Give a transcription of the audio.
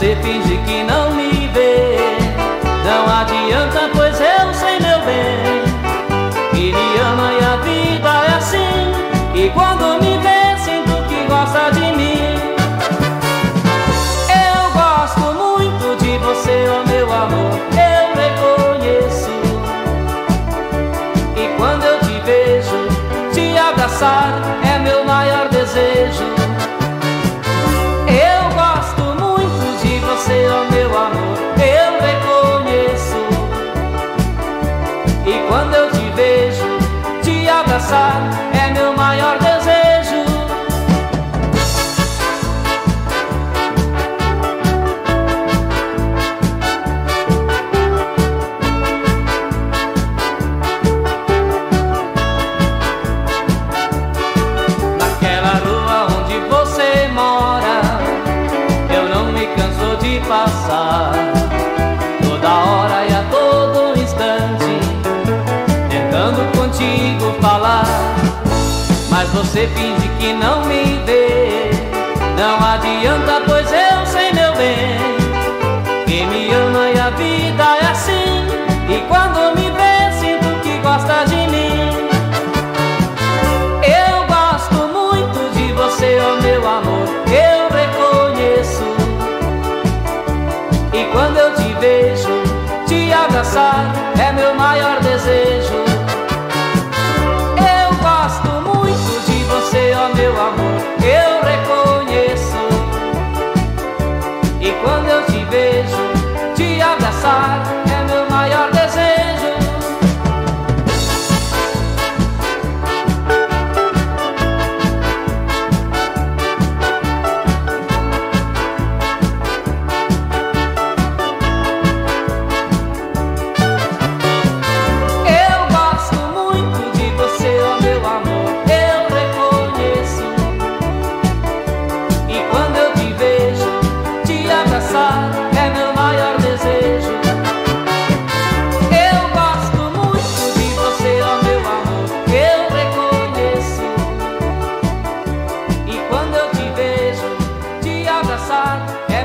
você finge que não me vê. Não adianta, pois eu sei meu bem. Que me ama e a vida é assim. E quando me vê, sinto que gosta de mim. Eu gosto muito de você, oh meu amor. Eu reconheço. E quando eu te vejo, te abraçar é meu maior desejo. Você finge que não me vê. Não adianta, pois eu sei meu bem Quem me ama e a vida é assim. E quando me vê, sinto que gosta de mim. Eu gosto muito de você, oh meu amor Eu reconheço. E quando eu te vejo, te abraçar É meu maior desejo lugar.